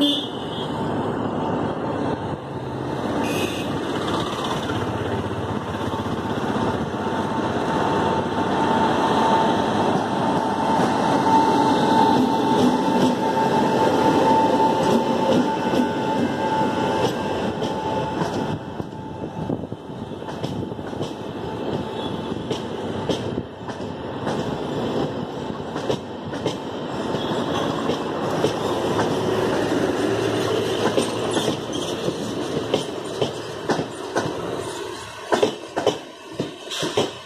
You. you